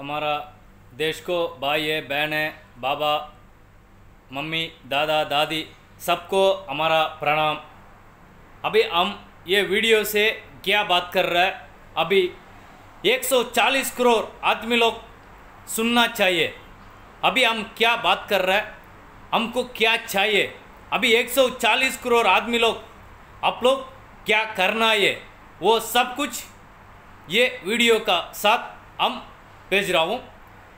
हमारा देश को भाई है, बहन है, बाबा, मम्मी, दादा, दादी, सबको हमारा प्रणाम। अभी हम ये वीडियो से क्या बात कर रहे हैं? अभी 140 करोड़ आदमी लोग सुनना चाहिए। अभी हम क्या बात कर रहे हैं? हमको क्या चाहिए? अभी 140 करोड़ आदमी लोग, आप लोग क्या करना है? वो सब कुछ ये वीडियो का साथ हम भेज रहा हूँ।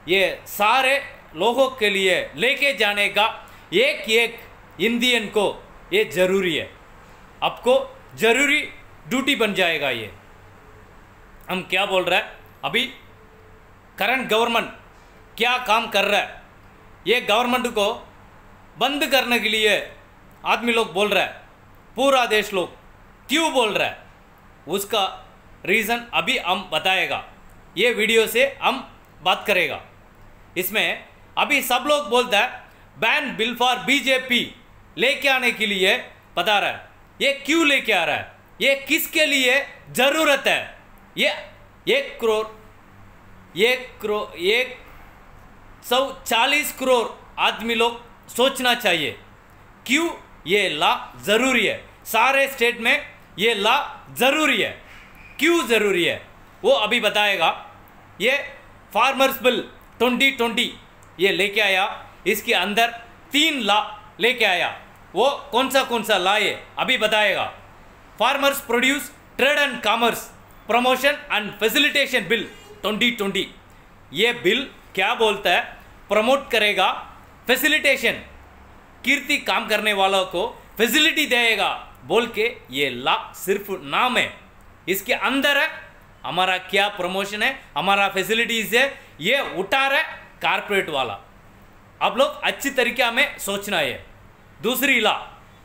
ये सारे लोगों के लिए लेके जाने का एक एक इंडियन को ये ज़रूरी है। आपको ज़रूरी ड्यूटी बन जाएगा ये। हम क्या बोल रहे हैं? अभी करंट गवर्नमेंट क्या काम कर रहा है? ये गवर्नमेंट को बंद करने के लिए आदमी लोग बोल रहा है। पूरा देश लोग क्यों बोल रहा है? उसका रीज़न अभी हम बताएगा। ये वीडियो से हम बात करेगा। इसमें अभी सब लोग बोलता है, बैन बिल फॉर बीजेपी लेके आने के लिए बता रहा है। ये क्यों लेके आ रहा है? ये किसके लिए ज़रूरत है? ये एक करोड़ एक करोड़ एक सौ चालीस करोड़ आदमी लोग सोचना चाहिए। क्यों ये ला ज़रूरी है? सारे स्टेट में ये ला ज़रूरी है। क्यों ज़रूरी है? वो अभी बताएगा, ये फार्मर्स बिल 2020 ये लेके आया, इसके अंदर तीन ला लेके आया, वो कौन सा कौन सा ला है अभी बताएगा। Farmers produce trade and commerce promotion and facilitation bill 2020 ये बिल क्या बोलता है? प्रमोट करेगा फैसिलिटेशन कीर्ति काम करने वालों को फैसिलिटी देगा। बोल के ये ला सिर्फ़ नाम है, इसके अंदर है हमारा क्या प्रमोशन है? हमारा फैसिलिटीज़ है? ये उठा रहा है कारपोरेट वाला। आप लोग अच्छी तरीके में सोचना है। दूसरी लॉ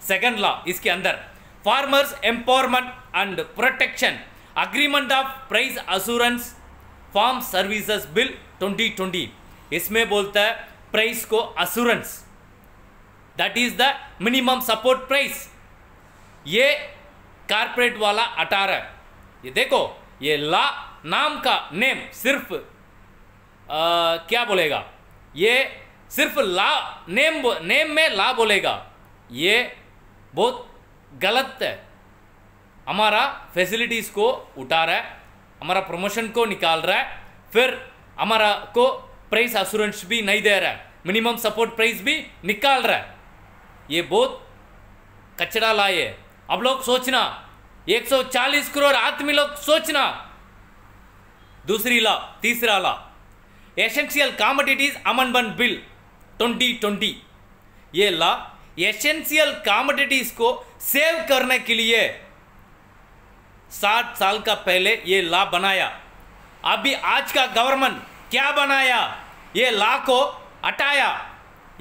सेकंड लॉ इसके अंदर। Farmers empowerment and protection agreement of price assurance farm services bill 2020 इसमें बोलता है प्राइस को assurance that is the minimum support price ये कारपोरेट वाला हटा रहा है। ये देखो ये ला नाम का नेम सिर्फ़ आ, क्या बोलेगा? ये सिर्फ़ ला नेम नेम में ला बोलेगा। ये बहुत गलत है। हमारा फैसिलिटीज़ को उठा रहा है हमारा प्रमोशन को निकाल रहा है फिर हमारा को प्राइस असूरेंस भी नहीं दे रहा है मिनिमम सपोर्ट प्राइस भी निकाल रहा है। ये बहुत कचड़ा लाए अब लोग सोचना 140 करोड़ आदमी लोग सोचना। दूसरी लॉ तीसरा law essential commodities amendment bill 2020 ये लॉ एसेंशियल कॉमोडिटीज को सेव करने के लिए सात साल का पहले ये लॉ बनाया। अभी आज का गवर्नमेंट क्या बनाया? ये लॉ को हटाया।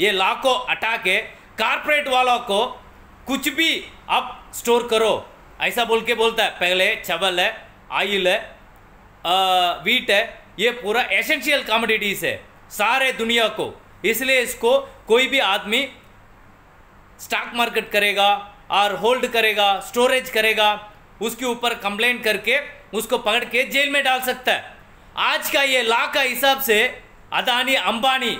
ये लॉ को हटा के कारपोरेट वालों को कुछ भी अब स्टोर करो। ऐसा बोल के बोलता है, पहले चावल है ऑयल है वीट है, ये पूरा एसेंशियल कमोडिटीज है, सारे दुनिया को। इसलिए इसको कोई भी आदमी स्टॉक मार्केट करेगा और होल्ड करेगा स्टोरेज करेगा, उसके ऊपर कंप्लेंट करके उसको पकड़ के जेल में डाल सकता है। आज का ये ला का हिसाब से अदानी, अंबानी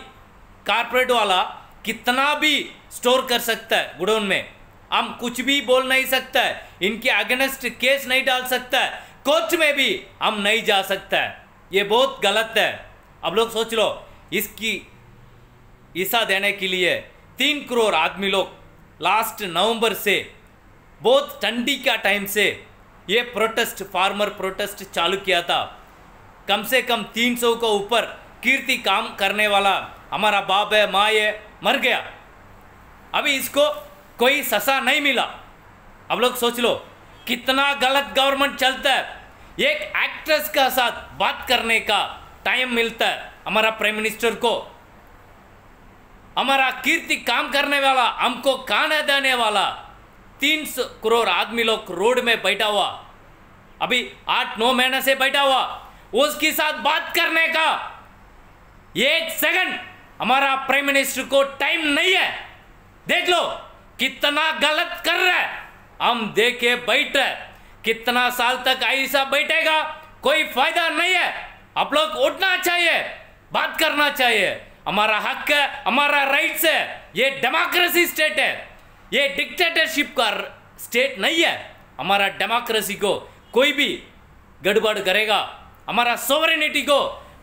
कारपोरेट वाला कितना भी स्टोर कर सकता है गुडोन में। हम कुछ भी बोल नहीं सकता इनके अगेंस्ट केस नहीं डाल सकता कोर्ट में भी हम नहीं जा सकता ये बहुत गलत है। अब लोग सोच लो, इसकी ईसा देने के लिए तीन करोड़ आदमी लोग लास्ट नवंबर से, बहुत ठंडी का टाइम से ये प्रोटेस्ट फार्मर प्रोटेस्ट चालू किया था। कम से कम 300 को ऊपर कीर्ति काम करने वाला हमारा बाप है, माँ है, मर गया। अभी इसको कोई ससा नहीं मिला। अब लोग सोच लो, कितना गलत गवर्नमेंट चलता है। एक एक्ट्रेस का साथ बात करने का टाइम मिलता है हमारा प्राइम मिनिस्टर को। हमारा कीर्ति काम करने वाला, हमको खाना देने वाला तीन सौ करोड़ आदमी लोग रोड में बैठा हुआ। अभी आठ नौ महीने से बैठा हुआ, उसके साथ बात करने का। एक सेकंड हमारा प्राइम मिनिस्टर को टाइम नहीं है। देख लो कितना गलत कर रहा हम देखे बैठ रहे कितना साल तक ऐसा बैठेगा? कोई फ़ायदा नहीं है। आप लोग उठना चाहिए, बात करना चाहिए। हमारा हक है, हमारा राइट्स है। ये डेमोक्रेसी स्टेट है। ये डिक्टेटरशिप का स्टेट नहीं है। हमारा डेमोक्रेसी को कोई भी गड़बड़ करेगा। हमारा सोवरेनिटी को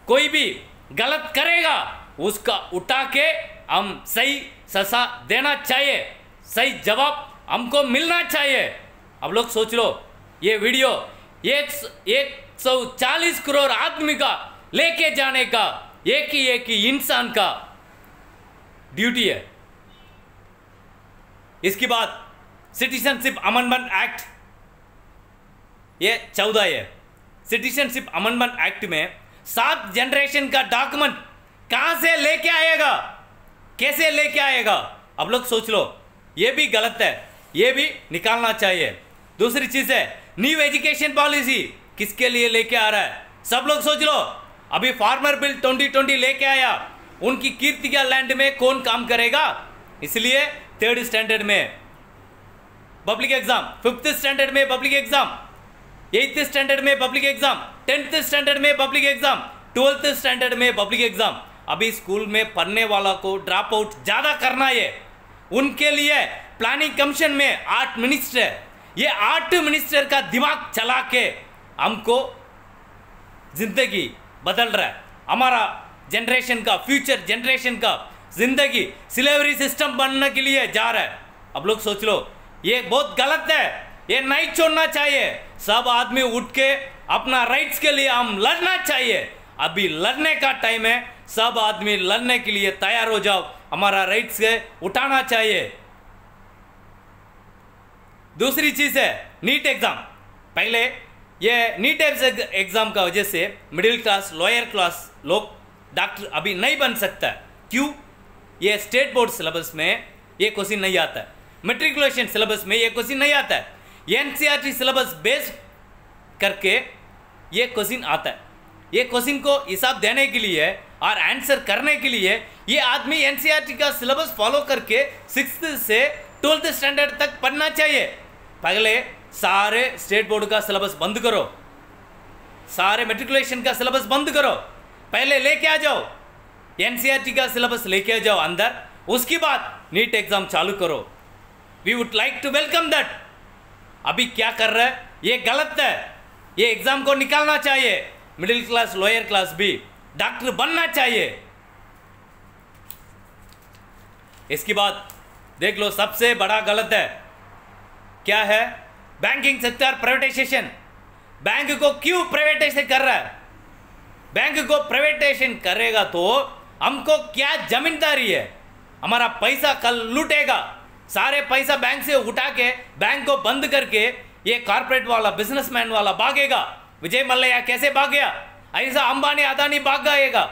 कोई भी गलत करेगा। उसका उठा के हम सही सजा देना चाहिए। सही जवाब हमको मिलना चाहिए। अब लोग सोच लो, ये वीडियो एक एक सौ चालीस करोड़ आदमी का लेके जाने का, एक ही एक ही इंसान का ड्यूटी है। इसके बाद सिटीजनशिप अमेंडमेंट एक्ट, ये चौदह है। सिटीजनशिप अमेंडमेंट एक्ट में सात जनरेशन का डॉक्यूमेंट कहाँ से लेके आएगा? कैसे लेके आएगा? अब लोग सोच लो ये भी गलत है, ये भी निकालना चाहिए। दूसरी चीज़ है न्यू एजुकेशन पॉलिसी किसके लिए लेके आ रहा है? सब लोग सोच लो, अभी फार्मर बिल 2020 लेके आया, उनकी कीर्ति का लैंड में कौन काम करेगा? इसलिए थर्ड स्टैंडर्ड में। पब्लिक एग्ज़ाम फिफ्थ स्टैंडर्ड में पब्लिक एग्ज़ाम एट्थ स्टैंडर्ड में पब्लिक एग्ज़ाम टेंथ स्टैंडर्ड में पब्लिक एग्ज़ाम ट्वेल्थ स्टैंडर्ड में पब्लिक एग्ज़ाम अभी स्कूल में पढ़ने वाला को ड्रॉप आउट ज़्यादा करना है। उनके लिए प्लानिंग कमीशन में आठ मिनिस्टर ये आठ मिनिस्टर का दिमाग चला के हमको ज़िंदगी बदल रहा है। हमारा जनरेशन का फ्यूचर जनरेशन का ज़िंदगी सिलेवरी सिस्टम बनने के लिए जा रहा है। अब लोग सोच लो, ये बहुत गलत है, ये नहीं छोड़ना चाहिए। सब आदमी उठ के अपना राइट्स के लिए हम लड़ना चाहिए। अभी लड़ने का टाइम है, सब आदमी लड़ने के लिए तैयार हो जाओ। हमारा राइट्स के उठाना चाहिए। दूसरी चीज़ है नीट एग्ज़ाम पहले, ये नीट एग्ज़ाम का वजह से मिडिल क्लास लोअर क्लास लोग डॉक्टर अभी नहीं बन सकता। क्यों? ये स्टेट बोर्ड सिलेबस में ये क्वेश्चन नहीं आता। है मेट्रिकुलेशन सिलेबस में ये क्वेश्चन नहीं आता। है एनसीईआरटी सिलेबस बेस्ड करके ये क्वेश्चन आता। है ये क्वेश्चन को हिसाब देने के लिए और आंसर करने के लिए ये आदमी एनसीईआरटी का सिलेबस फॉलो करके सिक्स से ट्वेल्थ स्टैंडर्ड तक पढ़ना चाहिए। पहले सारे स्टेट बोर्ड का सिलेबस बंद करो। सारे मेट्रिकुलेशन का सिलेबस बंद करो। पहले लेके आ जाओ। एनसीईआरटी का सिलेबस लेके आ जाओ अंदर। उसके बाद नीट एग्ज़ाम चालू करो। We would like to welcome that अभी क्या कर रहा है? ये गलत है। ये एग्ज़ाम को निकालना चाहिए। मिडिल क्लास लोअर क्लास भी। डॉक्टर बनना चाहिए। इसके बाद देख लो, सबसे बड़ा गलत है। क्या है? बैंकिंग सेक्टर प्राइवेटाइजेशन बैंक को क्यों प्राइवेटाइजेशन कर रहा है? बैंक को प्राइवेटाइजेशन करेगा तो हमको क्या जमींदारी है? हमारा पैसा कल लूटेगा। सारे पैसा बैंक से उठा के बैंक को बंद करके ये कॉर्पोरेट वाला बिजनेसमैन वाला भागेगा। विजय मल्लैया कैसे भाग गया ऐसा अंबानी अदानी भाग गएगा।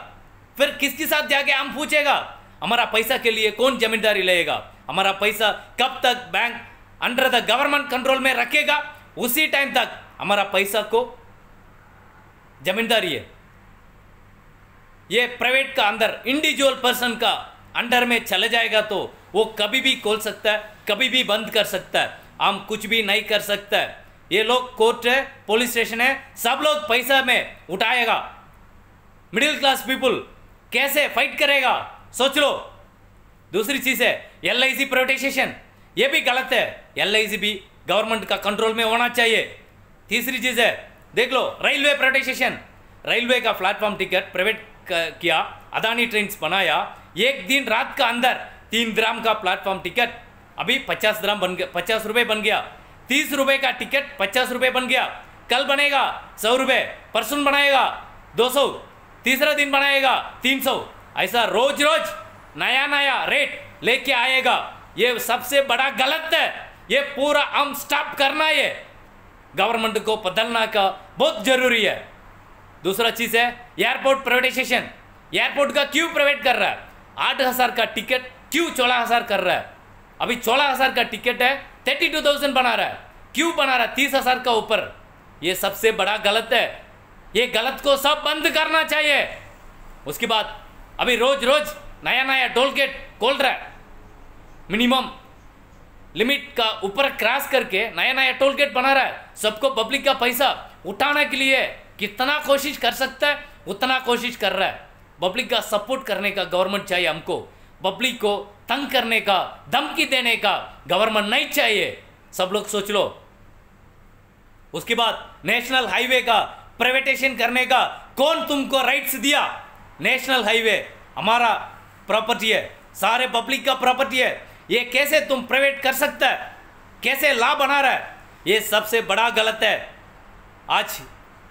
फिर किसके साथ जाके हम पूछेगा? हमारा पैसा के लिए कौन जमींदारी लेगा? हमारा पैसा कब तक bank under the government control में रखेगा? उसी टाइम तक हमारा पैसा को जमींदारी है। ये प्राइवेट का अंदर इंडिविजुअल पर्सन का अंडर में चले जाएगा तो वो कभी भी खोल सकता है, कभी भी बंद कर सकता है। हम कुछ भी नहीं कर सकता। है ये लोग कोर्ट है पुलिस स्टेशन है, सब लोग पैसा में उठाएगा। मिडिल क्लास पीपुल कैसे फाइट करेगा? सोच लो। दूसरी चीज़ है एल आई प्राइवेटाइजेशन ये भी गलत है। एल आई भी गवर्नमेंट का कंट्रोल में होना चाहिए। तीसरी चीज़ है, देख लो रेलवे प्राइवेटाइजेशन रेलवे का प्लेटफॉर्म टिकट प्राइवेट किया अदानी ट्रेन बनाया। एक दिन रात का अंदर तीन ग्राम का प्लेटफॉर्म टिकट अभी पचास ग्राम बन गया, पचास रुपए बन गया। तीस रुपए का टिकट पचास रुपए बन गया। कल बनेगा सौ रुपए, परसों बनाएगा दो सौ, तीसरा दिन बनाएगा तीन सौ। ऐसा रोज रोज नया नया रेट लेके आएगा। ये सबसे बड़ा गलत है। ये पूरा हम स्टॉप करना है। गवर्नमेंट को बदलना का बहुत ज़रूरी है। दूसरा चीज़ है एयरपोर्ट प्राइवेटाइजेशन एयरपोर्ट का क्यों प्राइवेट कर रहा है? आठ हज़ार का टिकट क्यों चौदह हज़ार कर रहा है? अभी चौदह हज़ार का टिकट है थर्टी टू थाउज़ेंड बना रहा है। क्यों बना रहा है? तीस हज़ार का ऊपर। ये सबसे बड़ा गलत है। ये गलत को सब बंद करना चाहिए। उसके बाद अभी रोज रोज नया नया टोल गेट खोल रहा है। मिनिमम लिमिट का ऊपर क्रॉस करके नया नया टोल गेट बना रहा है। सबको पब्लिक का पैसा उठाने के लिए कितना कोशिश कर सकता है? उतना कोशिश कर रहा है। पब्लिक का सपोर्ट करने का गवर्नमेंट चाहिए हमको। पब्लिक को तंग करने का, धमकी देने का गवर्नमेंट नहीं चाहिए। सब लोग सोच लो। उसके बाद नेशनल हाईवे का प्राइवेटेशन करने का कौन तुमको राइट्स दिया? नेशनल हाईवे हमारा प्रॉपर्टी है, सारे पब्लिक का प्रॉपर्टी है। ये कैसे तुम प्राइवेट कर सकते है? कैसे लाभ बना रहा है? ये सबसे बड़ा गलत है। आज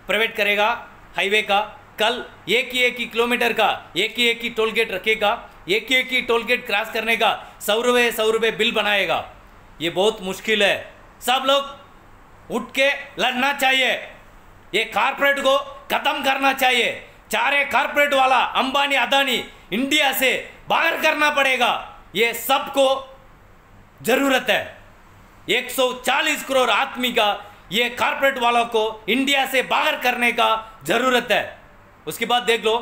प्राइवेट करेगा हाईवे का, कल एक ही एक ही किलोमीटर का, एक ही एक ही टोल गेट रखेगा। एक एक ही टोल गेट क्रॉस करने का सौ रुपये सौ रुपये बिल बनाएगा? ये बहुत मुश्किल है। सब लोग उठ के लड़ना चाहिए। ये कारपोरेट को खत्म करना चाहिए। चारे कारपोरेट वाला, अंबानी, अदानी इंडिया से बाहर करना पड़ेगा। ये सबको ज़रूरत है। 140 करोड़ आदमी का, ये कारपोरेट वालों को इंडिया से बाहर करने का ज़रूरत है। उसके बाद देख लो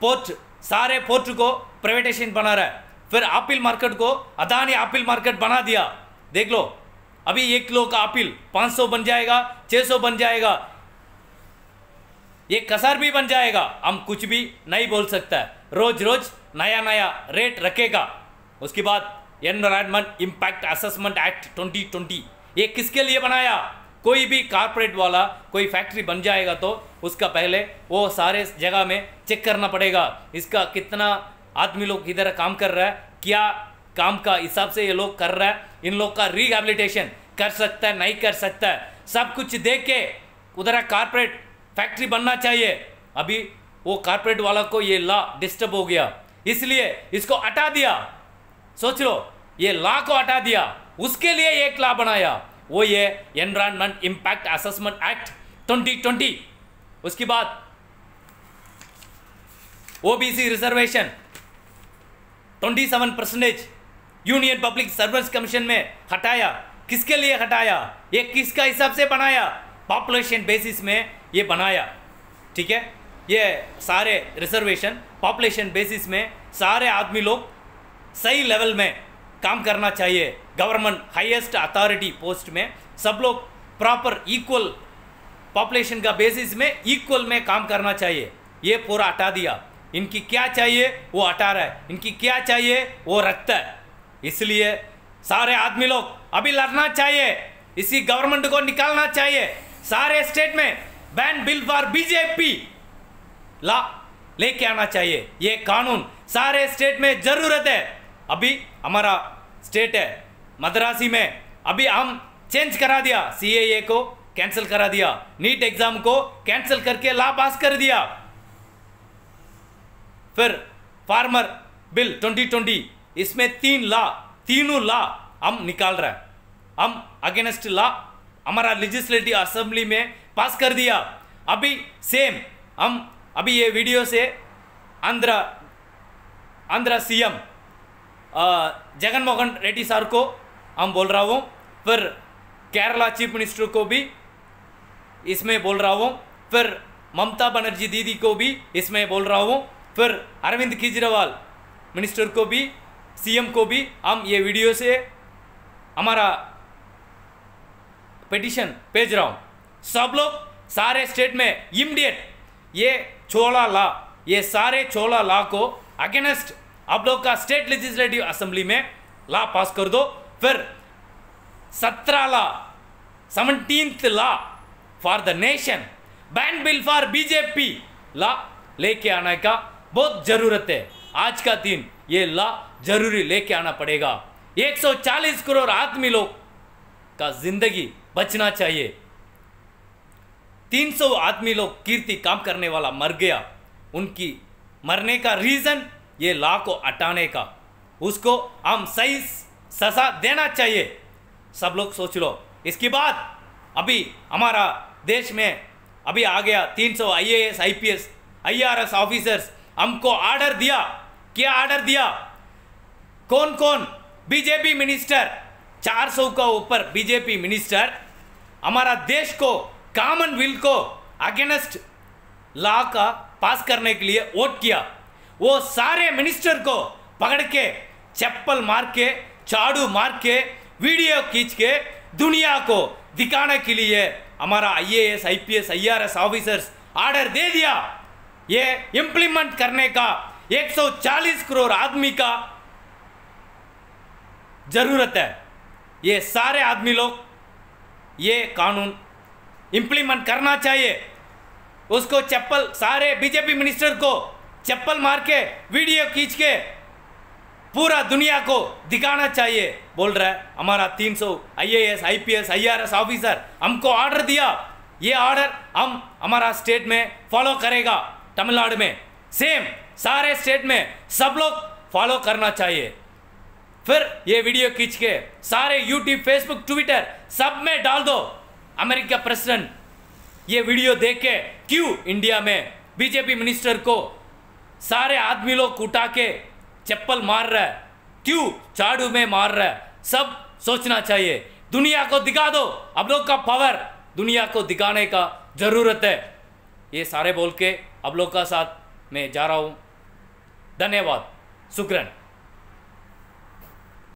पोर्ट सारे पोर्ट को प्राइवेटेशन बना रहा है। फिर आपिल मार्केट को अदानी आपिल मार्केट बना दिया। देख लो, अभी एक किलो का आपिल 500 बन जाएगा 600 बन जाएगा। ये कसार भी बन जाएगा। हम कुछ भी नहीं बोल सकता है। रोज रोज नया नया रेट रखेगा। उसके बाद एनवायरमेंट इम्पैक्ट असेसमेंट एक्ट 2020 ये किसके लिए बनाया? कोई भी कारपोरेट वाला कोई फैक्ट्री बन जाएगा तो उसका पहले वो सारे जगह में चेक करना पड़ेगा, इसका कितना आदमी लोग इधर काम कर रहा है, क्या काम का हिसाब से ये लोग कर रहा है, इन लोग का रिहेबिलिटेशन कर सकता है, नहीं कर सकता है, सब कुछ देख के उधर कारपोरेट फैक्ट्री बनना चाहिए। अभी वो कारपोरेट वाला को ये लॉ डिस्टर्ब हो गया, इसलिए इसको हटा दिया। सोच लो, ये लॉ को हटा दिया, उसके लिए एक लॉ बनाया। वो ये एनवायरमेंट इम्पैक्ट असेसमेंट एक्ट 2020 उसके बाद OBC reservation 27 percentage union public service commission में हटाया। किसके लिए हटाया? ये किसका हिसाब से बनाया? पॉपुलेशन बेसिस में ये बनाया। ठीक है? ये सारे रिजर्वेशन पॉपुलेशन बेसिस में सारे आदमी लोग सही लेवल में काम करना चाहिए। गवर्नमेंट हाईएस्ट अथॉरिटी पोस्ट में सब लोग प्रॉपर इक्वल पॉपुलेशन का बेसिस में इक्वल में काम करना चाहिए। ये पूरा हटा दिया। इनकी क्या चाहिए? वो हटा रहा है। इनकी क्या चाहिए? वो रखता है। इसलिए सारे आदमी लोग अभी लड़ना चाहिए। इसी गवर्नमेंट को निकालना चाहिए। सारे स्टेट में ban bill for BJP law लेके आना चाहिए। ये कानून सारे स्टेट में ज़रूरत है। अभी हमारा स्टेट है, मद्रासी में। अभी हम चेंज करा दिया सीएए को कैंसिल करा दिया नीट एग्ज़ाम को कैंसिल करके ला पास कर दिया। फिर फार्मर बिल 2020 इसमें तीन ला तीनों ला हम निकाल रहे हैं। हम अगेंस्ट ला हमारा लेजिस्लेटिव असेंबली में पास कर दिया। अभी सेम हम अभी ये वीडियो से आंध्र आंध्र सीएम जगन मोहन रेड्डी सर को हम बोल रहा हूँ। फिर केरला चीफ मिनिस्टर को भी इसमें बोल रहा हूँ। फिर ममता बनर्जी दीदी को भी इसमें बोल रहा हूँ। फिर अरविंद केजरीवाल मिनिस्टर को भी, सीएम को भी, हम ये वीडियो से हमारा पिटिशन भेज रहा हूँ। सब लोग सारे स्टेट में इमीडिएट ये छोला ला, ये सारे छोला ला को अगेंस्ट आप लोग का स्टेट लेजिस्लेटिव असेंबली में ला पास कर दो। फिर सत्रह law seventeenth law for the nation ban bill for BJP law लेके आने का बहुत ज़रूरत है। आज का दिन ये ला ज़रूरी लेके आना पड़ेगा। 140 करोड़ आदमी लोग का ज़िंदगी बचना चाहिए। 300 आदमी लोग कीर्ति काम करने वाला मर गया। उनकी मरने का रीजन ये लॉ को हटाने का। उसको हम सही सजा देना चाहिए। सब लोग सोच लो। इसके बाद अभी हमारा देश में अभी आ गया 300 सौ I S I P S I R S officers हमको ऑर्डर दिया। क्या ऑर्डर दिया? कौन कौन? बीजेपी मिनिस्टर 400 का ऊपर बीजेपी मिनिस्टर हमारा देश को कॉमनवेल्थ को अगेंस्ट लॉ का पास करने के लिए वोट किया। वो सारे मिनिस्टर को पकड़ के, चप्पल मार के चाड़ू मार के वीडियो खींच के दुनिया को दिखाने के लिए हमारा IAS IPS IRS officers order दे दिया। ये इम्प्लीमेंट करने का 140 करोड़ आदमी का ज़रूरत है। ये सारे आदमी लोग ये कानून इम्प्लीमेंट करना चाहिए। उसको चप्पल सारे बीजेपी मिनिस्टर को चप्पल मार के, वीडियो खींच के पूरा दुनिया को दिखाना चाहिए। बोल रहा है, हमारा 300 आईएएस आईपीएस आईआरएस ऑफिसर हमको ऑर्डर दिया। ये ऑर्डर हम हमारा स्टेट में फॉलो करेगा, तमिलनाडु में। सेम सारे स्टेट में सब लोग फॉलो करना चाहिए। फिर ये वीडियो खींच के सारे यूट्यूब फेसबुक ट्विटर सब में डाल दो। अमेरिका प्रेसिडेंट, ये वीडियो देख के क्यों इंडिया में बीजेपी मिनिस्टर को सारे आदमी लोग उठा के चप्पल मार रहे क्यों? चाड़ू में मार रहे सब सोचना चाहिए। दुनिया को दिखा दो। अब लोग का पावर दुनिया को दिखाने का ज़रूरत है। ये सारे बोल के अब लोग का साथ मैं जा रहा हूँ। धन्यवाद। सुकरन